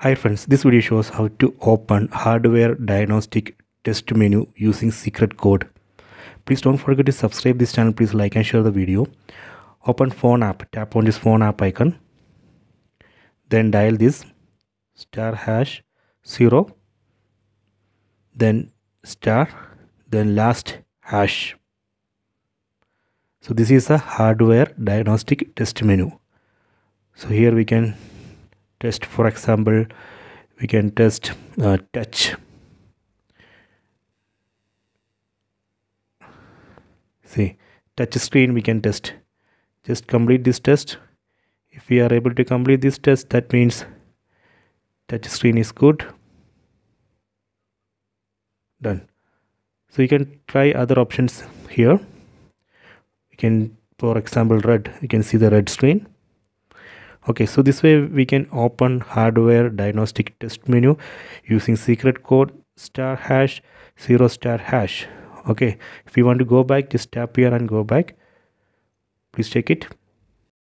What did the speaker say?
Hi friends, this video shows how to open hardware diagnostic test menu using secret code. Please don't forget to subscribe this channel. Please like and share the video. Open phone app. Tap on this phone app icon. Then dial this star hash 0 then star then last hash. So this is a hardware diagnostic test menu. So here we can test for example we can test uh, touch. See touch screen we can test. Just complete this test. If we are able to complete this test that means touch screen is good. Done. So you can try other options here. You can for example red. You can see the red screen okay so this way we can open hardware diagnostic test menu using secret code star hash zero star hash. Okay if you want to go back just tap here and go back. Please check it